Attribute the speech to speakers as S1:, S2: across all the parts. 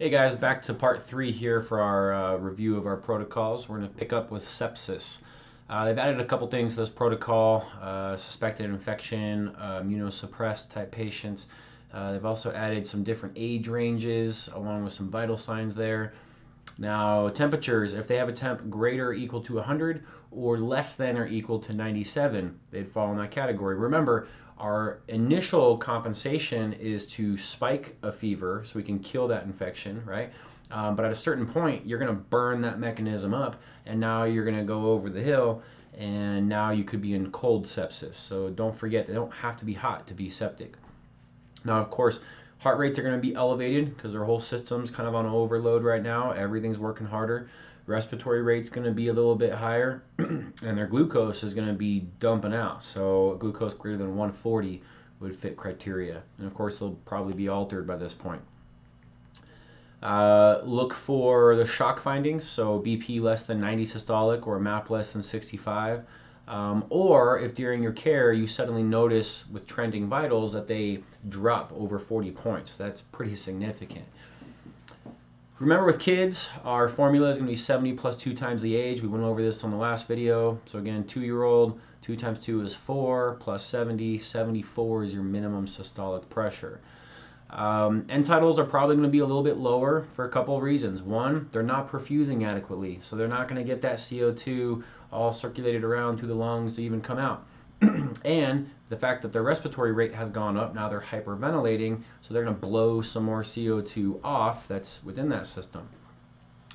S1: Hey guys, back to part three here for our uh, review of our protocols. We're going to pick up with sepsis. Uh, they've added a couple things to this protocol, uh, suspected infection, uh, immunosuppressed type patients. Uh, they've also added some different age ranges along with some vital signs there. Now, temperatures, if they have a temp greater or equal to 100 or less than or equal to 97, they'd fall in that category. Remember, our initial compensation is to spike a fever so we can kill that infection, right? Um, but at a certain point, you're going to burn that mechanism up, and now you're going to go over the hill, and now you could be in cold sepsis. So don't forget, they don't have to be hot to be septic. Now, of course, heart rates are going to be elevated because their whole system's kind of on overload right now. Everything's working harder respiratory rate's going to be a little bit higher, and their glucose is going to be dumping out. So glucose greater than 140 would fit criteria. And of course, they'll probably be altered by this point. Uh, look for the shock findings, so BP less than 90 systolic or MAP less than 65. Um, or if during your care you suddenly notice with trending vitals that they drop over 40 points, that's pretty significant. Remember with kids, our formula is going to be 70 plus 2 times the age. We went over this on the last video. So again, 2-year-old, 2 times 2 is 4, plus 70. 74 is your minimum systolic pressure. Um, end tidals are probably going to be a little bit lower for a couple of reasons. One, they're not perfusing adequately, so they're not going to get that CO2 all circulated around through the lungs to even come out. and the fact that their respiratory rate has gone up, now they're hyperventilating, so they're going to blow some more CO2 off that's within that system.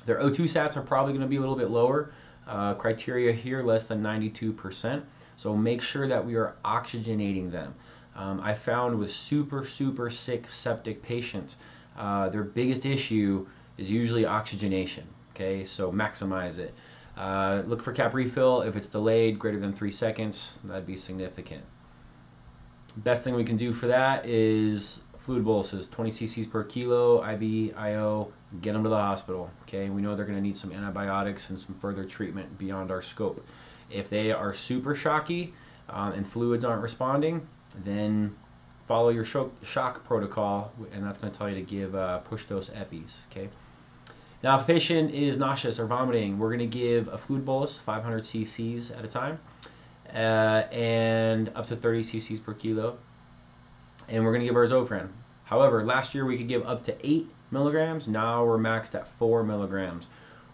S1: Their O2 sats are probably going to be a little bit lower. Uh, criteria here less than 92%. So make sure that we are oxygenating them. Um, I found with super, super sick septic patients, uh, their biggest issue is usually oxygenation. Okay, so maximize it. Uh, look for cap refill. If it's delayed greater than three seconds, that'd be significant. Best thing we can do for that is fluid boluses, 20 cc's per kilo, IV, IO, get them to the hospital. Okay, we know they're going to need some antibiotics and some further treatment beyond our scope. If they are super shocky um, and fluids aren't responding, then follow your shock, shock protocol, and that's going to tell you to give uh, push dose EPIs. Okay. Now, if a patient is nauseous or vomiting, we're going to give a fluid bolus, 500 cc's at a time, uh, and up to 30 cc's per kilo. And we're going to give our Zofran. However, last year we could give up to 8 milligrams. Now we're maxed at 4 milligrams,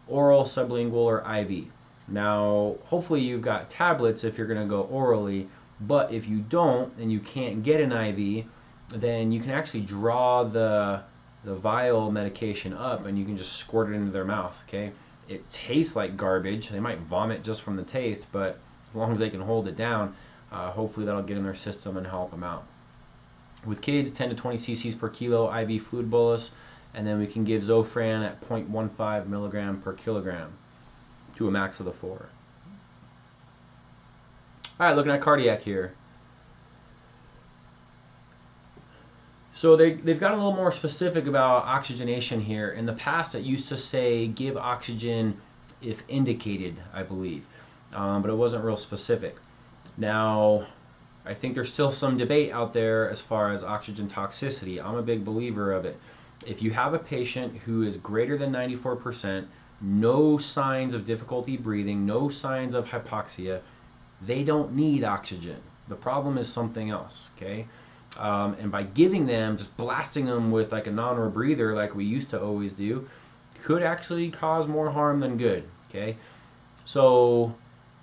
S1: oral, sublingual, or IV. Now, hopefully you've got tablets if you're going to go orally, but if you don't and you can't get an IV, then you can actually draw the the vial medication up and you can just squirt it into their mouth, okay? It tastes like garbage. They might vomit just from the taste, but as long as they can hold it down, uh, hopefully that'll get in their system and help them out. With kids, 10 to 20 cc's per kilo IV fluid bolus, and then we can give Zofran at 0.15 milligram per kilogram to a max of the four. All right, looking at cardiac here. So they, they've got a little more specific about oxygenation here. In the past, it used to say give oxygen if indicated, I believe, um, but it wasn't real specific. Now, I think there's still some debate out there as far as oxygen toxicity. I'm a big believer of it. If you have a patient who is greater than 94%, no signs of difficulty breathing, no signs of hypoxia, they don't need oxygen. The problem is something else, okay? Um, and by giving them, just blasting them with like a non-rebreather like we used to always do, could actually cause more harm than good. Okay, so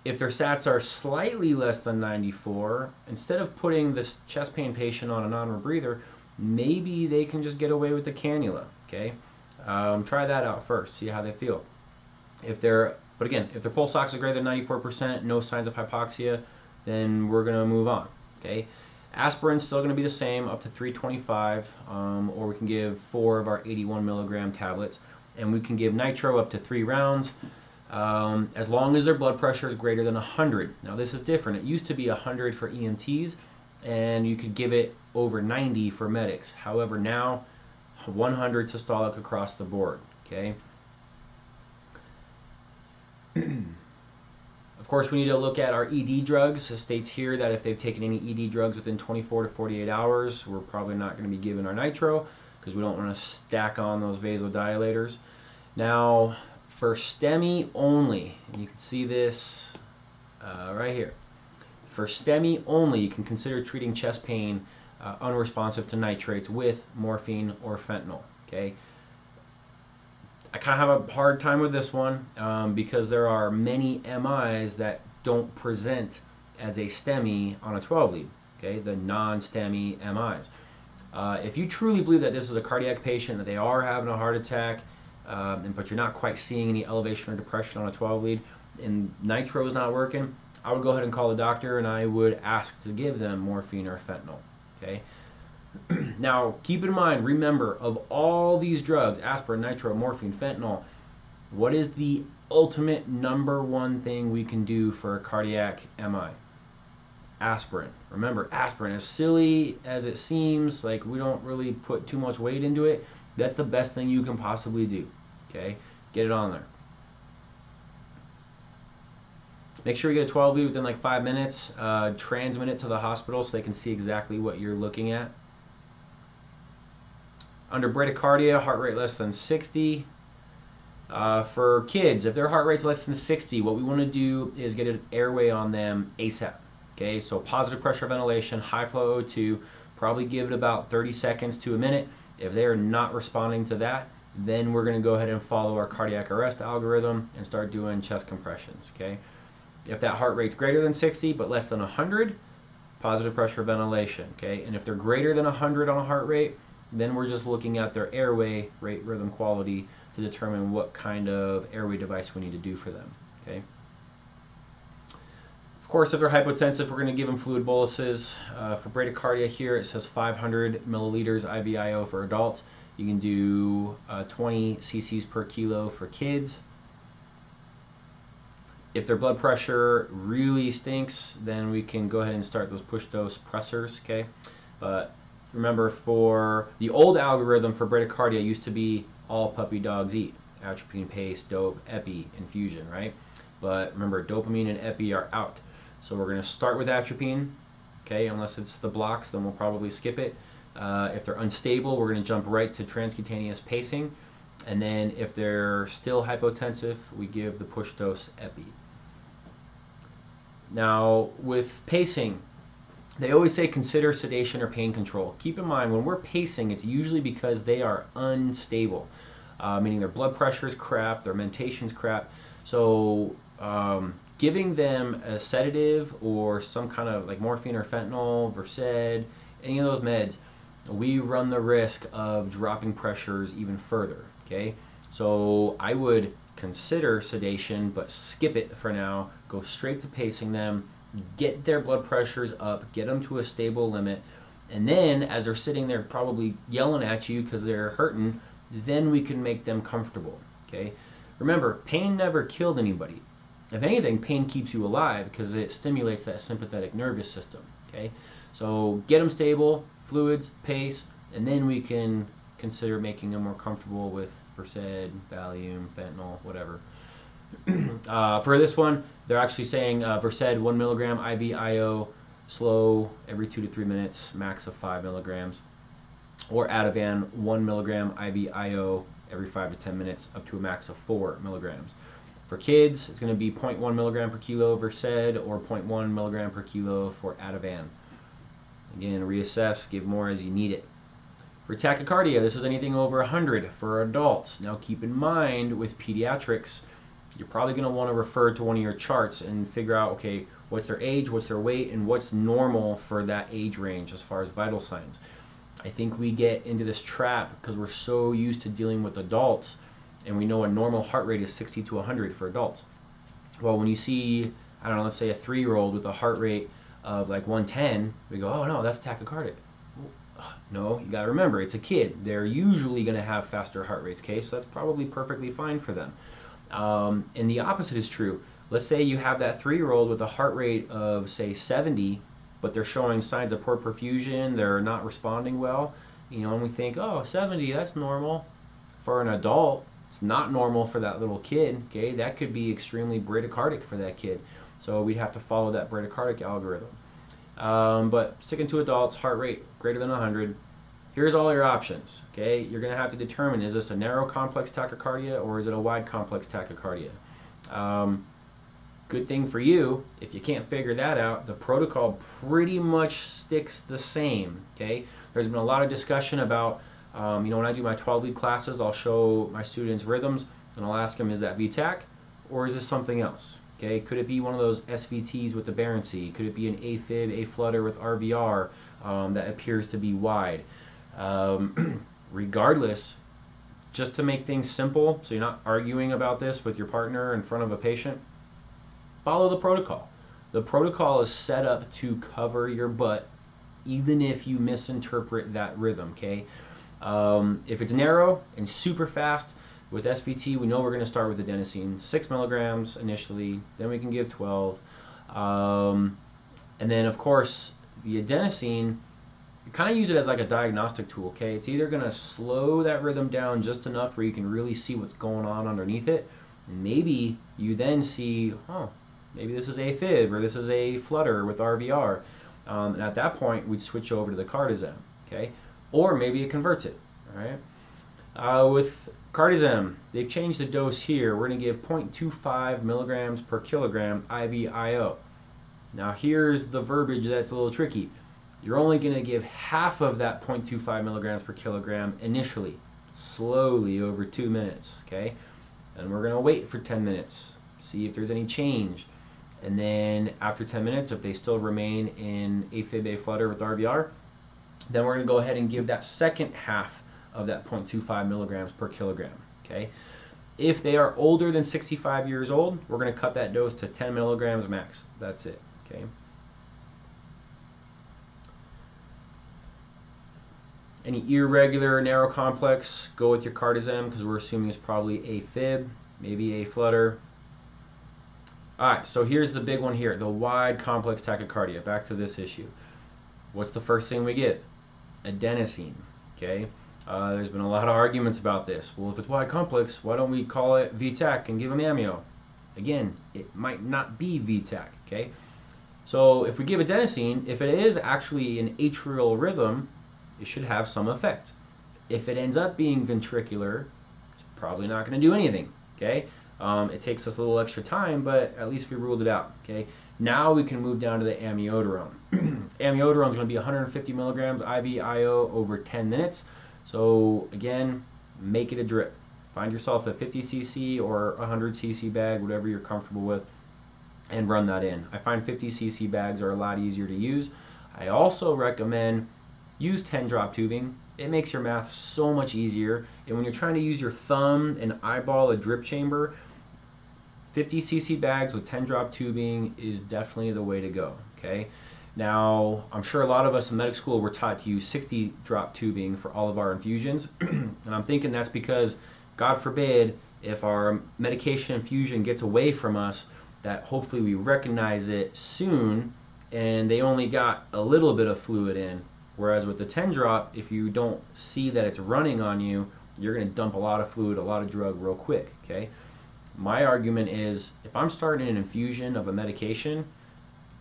S1: if their sats are slightly less than 94, instead of putting this chest pain patient on a non-rebreather, maybe they can just get away with the cannula. Okay, um, try that out first, see how they feel. If they're, but again, if their pulse ox is greater than 94%, no signs of hypoxia, then we're gonna move on. Okay. Aspirin's still going to be the same, up to 325, um, or we can give four of our 81 milligram tablets, and we can give nitro up to three rounds, um, as long as their blood pressure is greater than 100. Now this is different. It used to be 100 for EMTs, and you could give it over 90 for medics. However, now 100 systolic across the board. Okay. Of course, we need to look at our ED drugs. It states here that if they've taken any ED drugs within 24 to 48 hours, we're probably not going to be giving our nitro. because we don't want to stack on those vasodilators. Now, for STEMI only, you can see this uh, right here. For STEMI only, you can consider treating chest pain uh, unresponsive to nitrates with morphine or fentanyl. Okay. I kind of have a hard time with this one um, because there are many MIs that don't present as a STEMI on a 12 lead. Okay, the non-STEMI MIs. Uh, if you truly believe that this is a cardiac patient, that they are having a heart attack, um, but you're not quite seeing any elevation or depression on a 12 lead, and nitro is not working, I would go ahead and call the doctor and I would ask to give them morphine or fentanyl. Okay. now, keep in mind, remember, of all these drugs, aspirin, nitro, morphine, fentanyl, what is the ultimate number one thing we can do for a cardiac MI? Aspirin. Remember, aspirin, as silly as it seems, like we don't really put too much weight into it, that's the best thing you can possibly do. Okay? Get it on there. Make sure you get a 12 lead within like five minutes. Uh, transmit it to the hospital so they can see exactly what you're looking at. Under bradycardia, heart rate less than 60. Uh, for kids, if their heart rate's less than 60, what we want to do is get an airway on them ASAP. Okay, so positive pressure ventilation, high flow O2, probably give it about 30 seconds to a minute. If they're not responding to that, then we're going to go ahead and follow our cardiac arrest algorithm and start doing chest compressions. Okay, if that heart rate's greater than 60 but less than 100, positive pressure ventilation. Okay, and if they're greater than 100 on a heart rate, then we're just looking at their airway rate, rhythm, quality to determine what kind of airway device we need to do for them. Okay. Of course, if they're hypotensive, we're going to give them fluid boluses. Uh, for bradycardia here, it says 500 milliliters IVIO for adults. You can do uh, 20 cc's per kilo for kids. If their blood pressure really stinks, then we can go ahead and start those push dose pressors, okay? But remember, for the old algorithm for bradycardia used to be all puppy dogs eat atropine, paste, dope, epi, infusion, right? But remember, dopamine and epi are out. So we're going to start with atropine, okay? Unless it's the blocks, then we'll probably skip it. Uh, if they're unstable, we're going to jump right to transcutaneous pacing. And then if they're still hypotensive, we give the push dose epi. Now, with pacing, they always say consider sedation or pain control. Keep in mind, when we're pacing, it's usually because they are unstable, uh, meaning their blood pressure is crap, their mentation's crap. So, um, giving them a sedative or some kind of like morphine or fentanyl, Versed, any of those meds, we run the risk of dropping pressures even further. Okay, so I would consider sedation, but skip it for now. Go straight to pacing them get their blood pressures up, get them to a stable limit, and then as they're sitting there probably yelling at you because they're hurting, then we can make them comfortable. Okay? Remember, pain never killed anybody. If anything, pain keeps you alive because it stimulates that sympathetic nervous system. Okay? So get them stable, fluids, pace, and then we can consider making them more comfortable with Versed, Valium, fentanyl, whatever. uh, for this one, they're actually saying uh, Versed 1 milligram IV IO, slow every 2 to 3 minutes, max of 5 milligrams. Or Ativan 1 milligram IV IO every 5 to 10 minutes, up to a max of 4 milligrams. For kids, it's going to be 0.1 milligram per kilo Versed or 0.1 milligram per kilo for Ativan. Again, reassess, give more as you need it. For tachycardia, this is anything over 100 for adults. Now keep in mind with pediatrics, you're probably going to want to refer to one of your charts and figure out, okay, what's their age, what's their weight, and what's normal for that age range as far as vital signs. I think we get into this trap because we're so used to dealing with adults and we know a normal heart rate is 60 to 100 for adults. Well, when you see, I don't know, let's say a three year old with a heart rate of like 110, we go, oh no, that's tachycardic. No, you got to remember, it's a kid. They're usually going to have faster heart rates, okay? So that's probably perfectly fine for them. Um, and the opposite is true. Let's say you have that three year old with a heart rate of, say, 70, but they're showing signs of poor perfusion, they're not responding well. You know, and we think, oh, 70, that's normal. For an adult, it's not normal for that little kid. Okay, that could be extremely bradycardic for that kid. So we'd have to follow that bradycardic algorithm. Um, but sticking to adults, heart rate greater than 100. Here's all your options. Okay, you're going to have to determine is this a narrow complex tachycardia or is it a wide complex tachycardia? Um, good thing for you, if you can't figure that out, the protocol pretty much sticks the same. Okay, there's been a lot of discussion about, um, you know, when I do my 12 lead classes, I'll show my students rhythms and I'll ask them, is that VTach or is this something else? Okay, could it be one of those SVTs with the aberrancy? Could it be an AFib, A flutter with RVR um, that appears to be wide? Um, regardless, just to make things simple, so you're not arguing about this with your partner in front of a patient, follow the protocol. The protocol is set up to cover your butt, even if you misinterpret that rhythm. Okay, um, if it's narrow and super fast, with SVT, we know we're going to start with adenosine, 6 milligrams initially, then we can give 12. Um, and then, of course, the adenosine, kind of use it as like a diagnostic tool, okay? It's either going to slow that rhythm down just enough where you can really see what's going on underneath it, and maybe you then see, oh, maybe this is AFib or this is a flutter with RVR. Um, and at that point, we'd switch over to the cardizem, okay? Or maybe it converts it, all right? Uh, with Cardizem, they've changed the dose here. We're going to give 0.25 milligrams per kilogram IVIO. Now here's the verbiage that's a little tricky. You're only going to give half of that 0.25 milligrams per kilogram initially, slowly over two minutes, okay? And we're going to wait for 10 minutes, see if there's any change. And then after 10 minutes, if they still remain in AFib A flutter with RVR, then we're going to go ahead and give that second half of that 0.25 milligrams per kilogram. Okay. If they are older than 65 years old, we're going to cut that dose to 10 milligrams max. That's it. Okay. Any irregular narrow complex, go with your cardizem because we're assuming it's probably AFib, maybe a flutter. All right, so here's the big one here, the wide complex tachycardia. Back to this issue. What's the first thing we give? Adenosine, okay? Uh, there's been a lot of arguments about this. Well, if it's wide complex, why don't we call it VTach and give them amio? Again, it might not be VTach. okay? So if we give adenosine, if it is actually an atrial rhythm, it should have some effect. If it ends up being ventricular, it's probably not going to do anything, okay? Um, it takes us a little extra time, but at least we ruled it out, okay? Now we can move down to the amiodarone. amiodarone is going to be 150 milligrams IV IO over 10 minutes. So again, make it a drip. Find yourself a 50 cc or 100 cc bag, whatever you're comfortable with, and run that in. I find 50 cc bags are a lot easier to use. I also recommend use 10 drop tubing. It makes your math so much easier. And when you're trying to use your thumb and eyeball a drip chamber, 50 cc bags with 10 drop tubing is definitely the way to go. Okay. Now, I'm sure a lot of us in medical school were taught to use 60 drop tubing for all of our infusions, and I'm thinking that's because, God forbid, if our medication infusion gets away from us, that hopefully we recognize it soon and they only got a little bit of fluid in. Whereas with the 10 drop, if you don't see that it's running on you, you're going to dump a lot of fluid, a lot of drug real quick, okay? My argument is if I'm starting an infusion of a medication,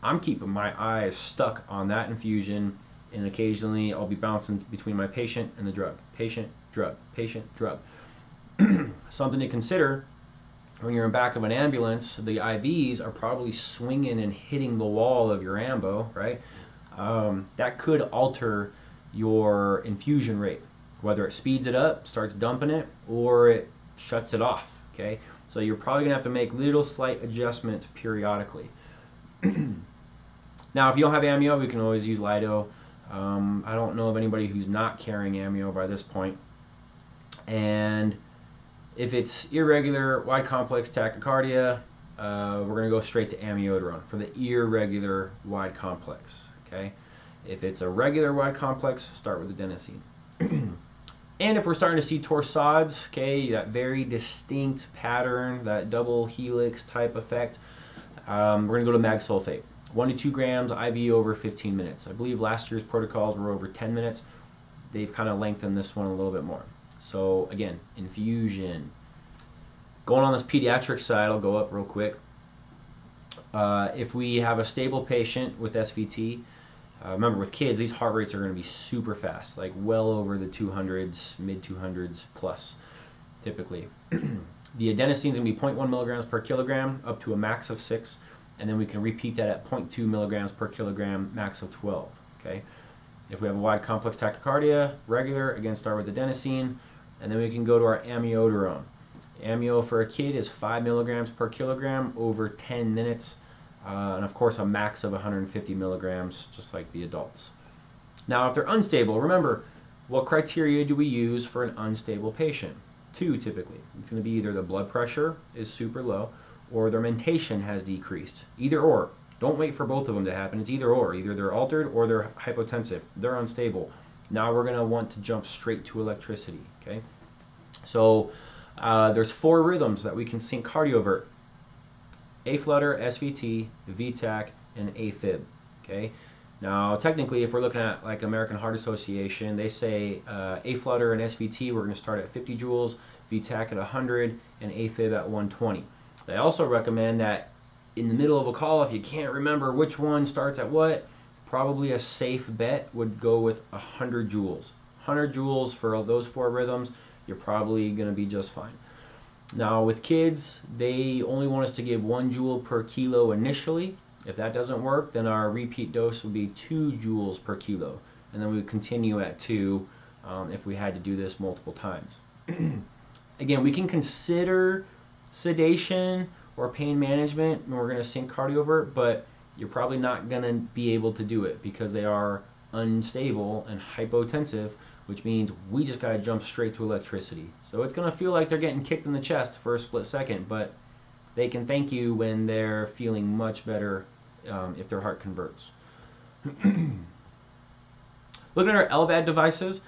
S1: I'm keeping my eyes stuck on that infusion, and occasionally I'll be bouncing between my patient and the drug. Patient, drug, patient, drug. Something to consider when you're in back of an ambulance, the IVs are probably swinging and hitting the wall of your ambo, right? Um, that could alter your infusion rate, whether it speeds it up, starts dumping it, or it shuts it off, okay? So you're probably gonna have to make little slight adjustments periodically. now, if you don't have amio, we can always use Lido. Um, I don't know of anybody who's not carrying amio by this point. And if it's irregular wide complex tachycardia, uh, we're going to go straight to amiodarone for the irregular wide complex. Okay. If it's a regular wide complex, start with adenosine. and if we're starting to see torsades, okay, that very distinct pattern, that double helix type effect, um, we're going to go to mag sulfate. 1 to 2 grams IV over 15 minutes. I believe last year's protocols were over 10 minutes. They've kind of lengthened this one a little bit more. So again, infusion. Going on this pediatric side, I'll go up real quick. Uh, if we have a stable patient with SVT, Uh, remember, with kids, these heart rates are going to be super fast, like well over the 200s, mid 200s plus, typically. the adenosine is going to be 0.1 milligrams per kilogram, up to a max of 6, and then we can repeat that at 0.2 milligrams per kilogram, max of 12. Okay. If we have a wide complex tachycardia, regular, again start with adenosine, and then we can go to our amiodarone. Amio for a kid is 5 milligrams per kilogram over 10 minutes, uh, and of course a max of 150 milligrams, just like the adults. Now, if they're unstable, remember, what criteria do we use for an unstable patient? Two typically. It's going to be either the blood pressure is super low or their mentation has decreased. Either or. Don't wait for both of them to happen. It's either or. Either they're altered or they're hypotensive. They're unstable. Now we're going to want to jump straight to electricity. Okay. So uh, there's four rhythms that we can sync cardiovert. A-flutter, SVT, VTach, and AFib. Okay. Now, technically, if we're looking at like American Heart Association, they say uh, A-flutter and SVT, we're going to start at 50 joules, VTach at 100, and AFib at 120. They also recommend that in the middle of a call, if you can't remember which one starts at what, probably a safe bet would go with 100 joules. 100 joules for those four rhythms, you're probably going to be just fine. Now with kids, they only want us to give one joule per kilo initially. If that doesn't work, then our repeat dose would be two joules per kilo. And then we would continue at two um, if we had to do this multiple times. Again, we can consider sedation or pain management and we're going to sync cardiovert, but you're probably not going to be able to do it because they are unstable and hypotensive, which means we just got to jump straight to electricity. So it's going to feel like they're getting kicked in the chest for a split second, but they can thank you when they're feeling much better um, if their heart converts. Looking at our LVAD devices,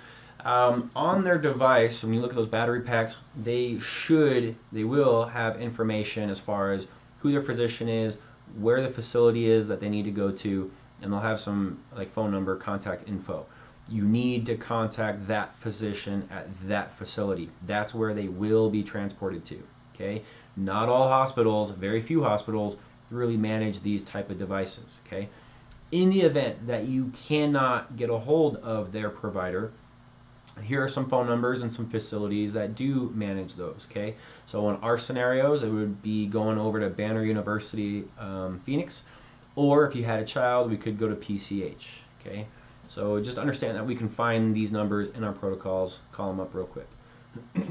S1: um, on their device, when you look at those battery packs, they should, they will have information as far as who their physician is, where the facility is that they need to go to, and they'll have some like phone number, contact info. You need to contact that physician at that facility. That's where they will be transported to. Okay, not all hospitals, very few hospitals really manage these type of devices. Okay, in the event that you cannot get a hold of their provider, here are some phone numbers and some facilities that do manage those okay so in our scenarios it would be going over to banner university um, phoenix or if you had a child we could go to pch okay? So just understand that we can find these numbers in our protocols. Call them up real quick. All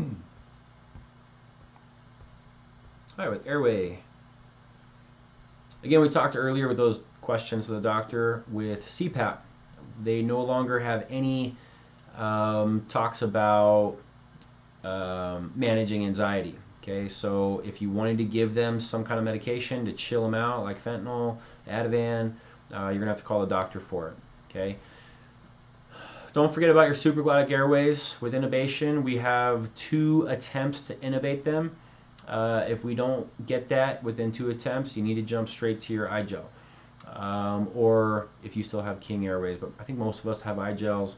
S1: right with airway. Again we talked earlier with those questions to the doctor with cpap they no longer have any um, talks about um, managing anxiety. Okay, so if you wanted to give them some kind of medication to chill them out, like fentanyl, Ativan, uh, you're gonna have to call a doctor for it. Okay. Don't forget about your supraglottic airways. With intubation, we have two attempts to intubate them. Uh, if we don't get that within two attempts, you need to jump straight to your iGel. Um, or if you still have King Airways, but I think most of us have iGels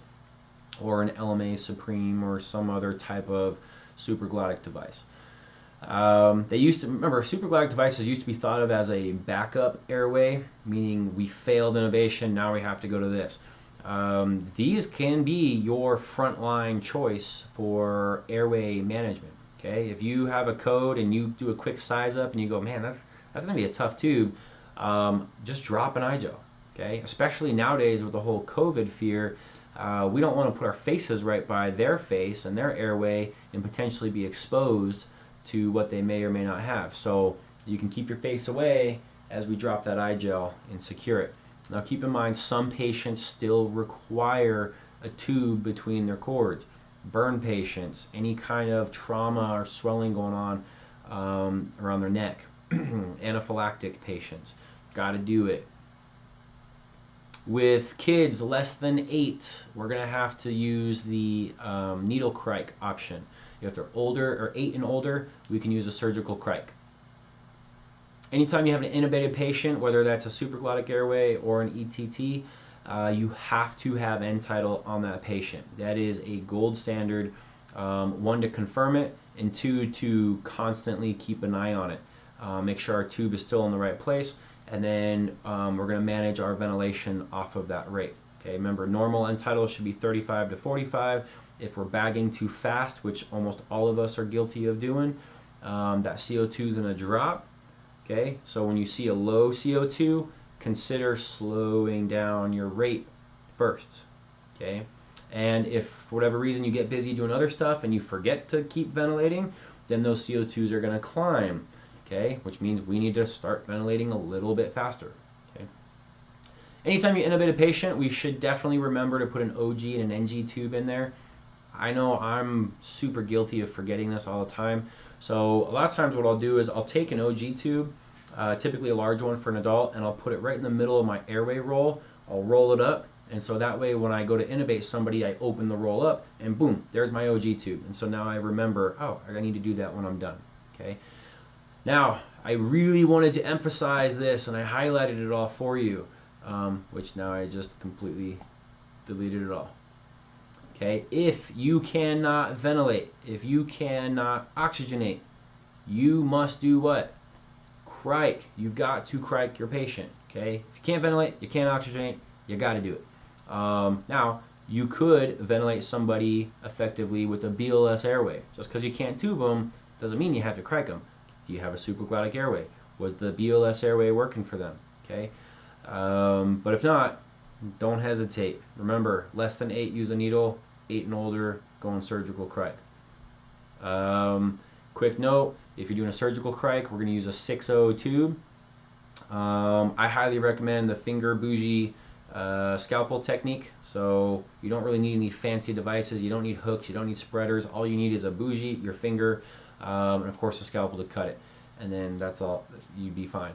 S1: or an LMA Supreme or some other type of supraglottic device. Um, they used to remember supraglottic devices used to be thought of as a backup airway, meaning we failed intubation, now we have to go to this. Um, these can be your frontline choice for airway management. Okay, if you have a code and you do a quick size up and you go, man, that's that's gonna be a tough tube. Um, just drop an iGel. Okay, especially nowadays with the whole COVID fear, uh, we don't want to put our faces right by their face and their airway and potentially be exposed to what they may or may not have. So you can keep your face away as we drop that iGel and secure it. Now keep in mind some patients still require a tube between their cords. Burn patients, any kind of trauma or swelling going on um, around their neck, anaphylactic patients, got to do it. With kids less than eight, we're going to have to use the um, needle crike option. If they're older or eight and older, we can use a surgical crike. Anytime you have an intubated patient, whether that's a supraglottic airway or an ETT, uh, you have to have end-tidal on that patient. That is a gold standard, um, one to confirm it, and two to constantly keep an eye on it. Uh, make sure our tube is still in the right place and then um, we're going to manage our ventilation off of that rate. Okay, remember normal end tidal should be 35 to 45. If we're bagging too fast, which almost all of us are guilty of doing, um, that CO2 is going to drop. Okay, so when you see a low CO2, consider slowing down your rate first. Okay, and if for whatever reason you get busy doing other stuff and you forget to keep ventilating, then those CO2s are going to climb. Okay, which means we need to start ventilating a little bit faster. Okay. Anytime you intubate a patient, we should definitely remember to put an OG and an NG tube in there. I know I'm super guilty of forgetting this all the time. So a lot of times what I'll do is I'll take an OG tube, uh, typically a large one for an adult, and I'll put it right in the middle of my airway roll. I'll roll it up, and so that way when I go to intubate somebody, I open the roll up, and boom, there's my OG tube. And so now I remember, oh, I need to do that when I'm done. Okay. Now, I really wanted to emphasize this, and I highlighted it all for you, um, which now I just completely deleted it all. Okay, if you cannot ventilate, if you cannot oxygenate, you must do what? Crike. You've got to crike your patient. Okay, if you can't ventilate, you can't oxygenate, you got to do it. Um, now, you could ventilate somebody effectively with a BLS airway. Just because you can't tube them doesn't mean you have to crike them. You have a supraglottic airway? Was the BLS airway working for them? Okay, um, but if not, don't hesitate. Remember, less than eight, use a needle eight and older, going surgical crike. Um, quick note, if you're doing a surgical crike, we're going to use a 6-0 tube. Um, I highly recommend the finger bougie uh, scalpel technique. So you don't really need any fancy devices. You don't need hooks. You don't need spreaders. All you need is a bougie, your finger, um, and of course a scalpel to cut it. And then that's all. You'd be fine.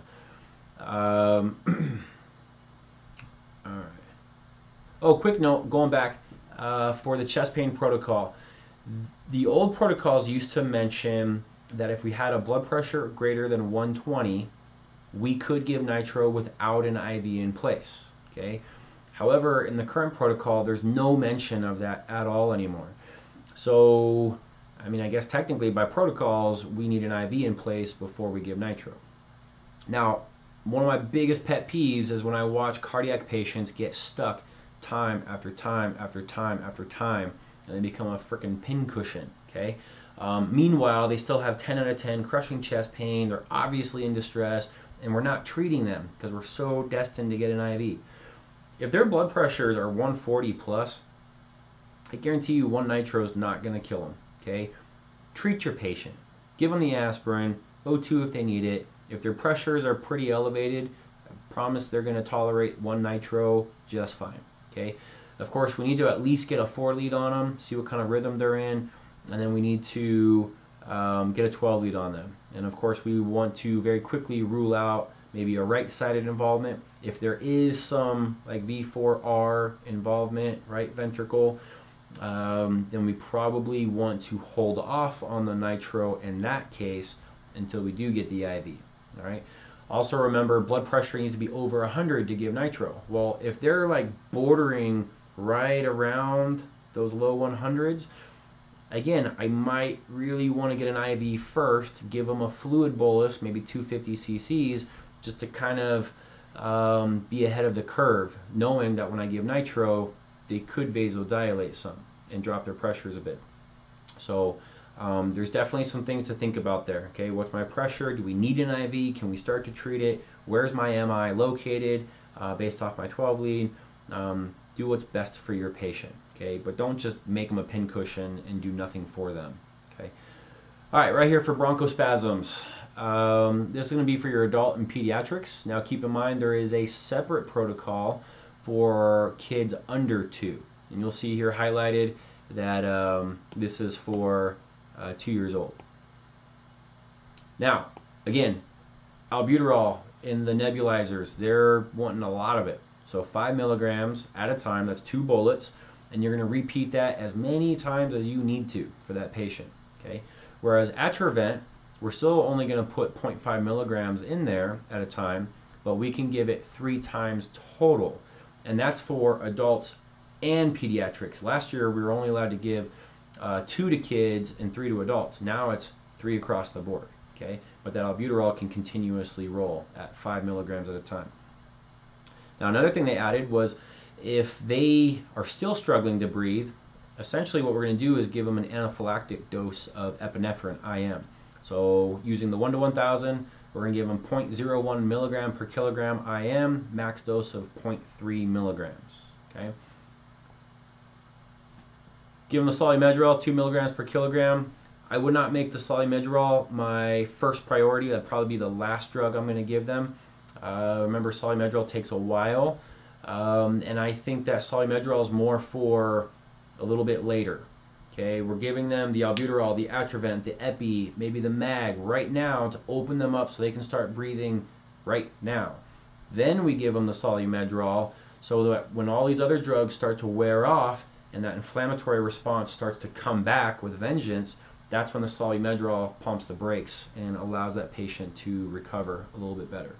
S1: Um, all right. Oh, quick note, going back uh, for the chest pain protocol. The old protocols used to mention that if we had a blood pressure greater than 120, we could give nitro without an IV in place. Okay. However, in the current protocol, there's no mention of that at all anymore. So, I mean, I guess technically by protocols, we need an IV in place before we give nitro. Now, one of my biggest pet peeves is when I watch cardiac patients get stuck time after time after time after time, and they become a freaking pincushion. Okay. Um, meanwhile, they still have 10 out of 10 crushing chest pain. They're obviously in distress, and we're not treating them because we're so destined to get an IV. If their blood pressures are 140 plus, I guarantee you one nitro is not going to kill them. Okay. Treat your patient. Give them the aspirin, O2 if they need it. If their pressures are pretty elevated, I promise they're going to tolerate one nitro just fine. Okay, of course we need to at least get a four lead on them, see what kind of rhythm they're in, and then we need to um, get a 12 lead on them. And of course we want to very quickly rule out maybe a right-sided involvement. If there is some like V4R involvement, right ventricle, um, then we probably want to hold off on the nitro in that case until we do get the IV. All right. Also remember blood pressure needs to be over 100 to give nitro. Well, if they're like bordering right around those low 100s, again, I might really want to get an IV first, give them a fluid bolus, maybe 250 cc's, just to kind of um, be ahead of the curve, knowing that when I give nitro, they could vasodilate some and drop their pressures a bit. So um, there's definitely some things to think about there. Okay, what's my pressure? Do we need an IV? Can we start to treat it? Where's my MI located uh, based off my 12 lead? Um, do what's best for your patient. Okay, but don't just make them a pincushion and do nothing for them. Okay. All right, right here for bronchospasms. Um, this is going to be for your adult and pediatrics. Now keep in mind there is a separate protocol for kids under two. And you'll see here highlighted that um, this is for uh, two years old. Now, again, albuterol in the nebulizers, they're wanting a lot of it. So five milligrams at a time, that's two bullets, and you're going to repeat that as many times as you need to for that patient. Okay. Whereas Atrovent, we're still only going to put 0.5 milligrams in there at a time, but we can give it three times total, and that's for adults and pediatrics. Last year we were only allowed to give uh, two to kids and three to adults. Now it's three across the board. Okay, but that albuterol can continuously roll at five milligrams at a time. Now, another thing they added was if they are still struggling to breathe, essentially what we're going to do is give them an anaphylactic dose of epinephrine IM. So using the 1 to 1000, we're going to give them 0.01 milligram per kilogram IM, max dose of 0.3 milligrams. Okay. Give them the Medrol, 2 milligrams per kilogram. I would not make the Medrol my first priority. That'd probably be the last drug I'm going to give them. Uh, remember, Medrol takes a while. Um, and I think that Medrol is more for a little bit later. Okay, we're giving them the albuterol, the Atrovent, the Epi, maybe the Mag right now to open them up so they can start breathing right now. Then we give them the Medrol so that when all these other drugs start to wear off and that inflammatory response starts to come back with vengeance, that's when the Medrol pumps the brakes and allows that patient to recover a little bit better.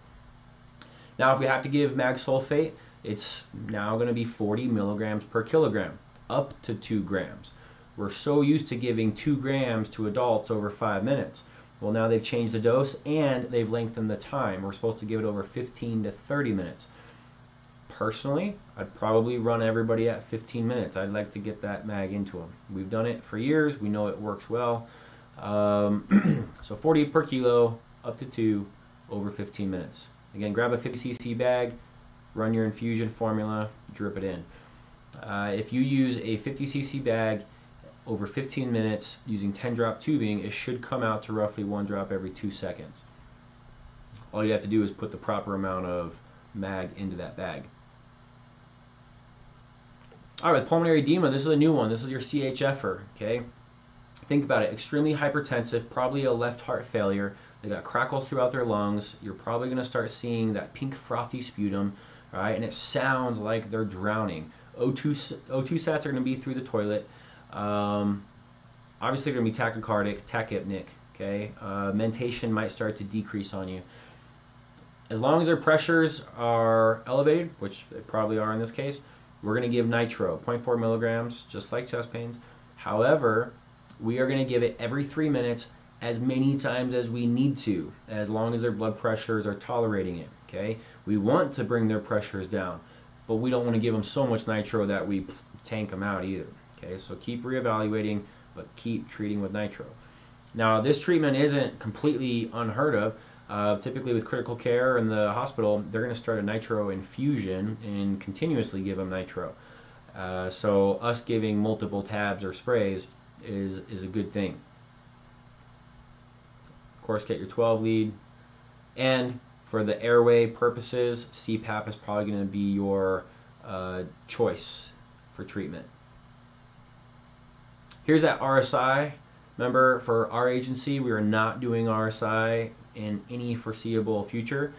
S1: Now, if we have to give mag sulfate, it's now going to be 40 milligrams per kilogram, up to 2 grams. We're so used to giving two grams to adults over five minutes. Well, now they've changed the dose and they've lengthened the time. We're supposed to give it over 15 to 30 minutes. Personally, I'd probably run everybody at 15 minutes. I'd like to get that mag into them. We've done it for years. We know it works well. Um, so 40 per kilo, up to two, over 15 minutes. Again, grab a 50 cc bag, run your infusion formula, drip it in. Uh, if you use a 50 cc bag, over 15 minutes using 10 drop tubing, it should come out to roughly one drop every two seconds. All you have to do is put the proper amount of mag into that bag. All right, pulmonary edema, this is a new one. This is your CHFer, okay? Think about it, extremely hypertensive, probably a left heart failure. They got crackles throughout their lungs. You're probably gonna start seeing that pink frothy sputum, all right? And it sounds like they're drowning. O2, O2 sats are gonna be through the toilet. Um, obviously, they're going to be tachycardic, tachypneic, Okay, uh, mentation might start to decrease on you. As long as their pressures are elevated, which they probably are in this case, we're going to give nitro, 0.4 milligrams, just like chest pains. However, we are going to give it every three minutes as many times as we need to, as long as their blood pressures are tolerating it. Okay, we want to bring their pressures down, but we don't want to give them so much nitro that we tank them out either. Okay, so keep reevaluating, but keep treating with nitro. Now, this treatment isn't completely unheard of. Uh, typically, with critical care in the hospital, they're going to start a nitro infusion and continuously give them nitro. Uh, so, us giving multiple tabs or sprays is is a good thing. Of course, get your 12 lead, and for the airway purposes, CPAP is probably going to be your uh, choice for treatment. Here's that RSI. Remember, for our agency, we are not doing RSI in any foreseeable future.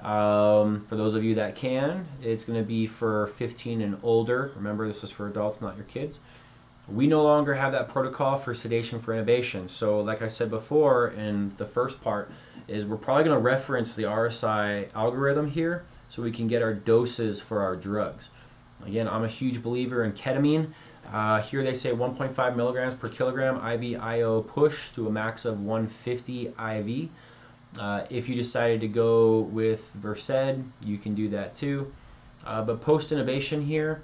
S1: Um, for those of you that can, it's going to be for 15 and older. Remember, this is for adults, not your kids. We no longer have that protocol for sedation for intubation. So, like I said before in the first part, is we're probably going to reference the RSI algorithm here so we can get our doses for our drugs. Again, I'm a huge believer in ketamine. Uh, here they say 1.5 milligrams per kilogram IV IO push to a max of 150 IV. Uh, if you decided to go with Versed, you can do that too. Uh, but post intubation here,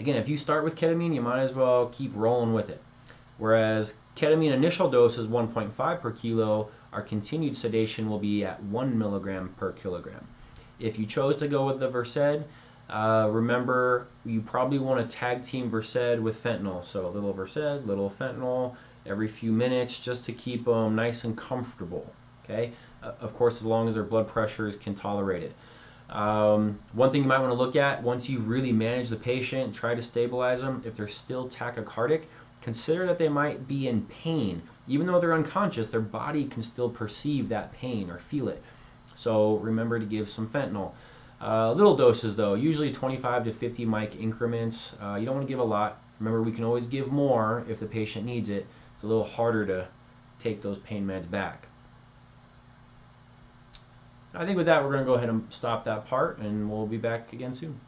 S1: again, if you start with ketamine, you might as well keep rolling with it. Whereas ketamine initial dose is 1.5 per kilo, our continued sedation will be at 1 milligram per kilogram. If you chose to go with the Versed, uh, remember, you probably want to tag team Versed with fentanyl. So a little Versed, little fentanyl every few minutes just to keep them nice and comfortable. Okay, uh, of course, as long as their blood pressures can tolerate it. Um, one thing you might want to look at once you've really managed the patient, try to stabilize them. If they're still tachycardic, consider that they might be in pain. Even though they're unconscious, their body can still perceive that pain or feel it. So remember to give some fentanyl. Uh, little doses though, usually 25 to 50 mic increments. Uh, you don't want to give a lot. Remember, we can always give more if the patient needs it. It's a little harder to take those pain meds back. I think with that, we're going to go ahead and stop that part, and we'll be back again soon.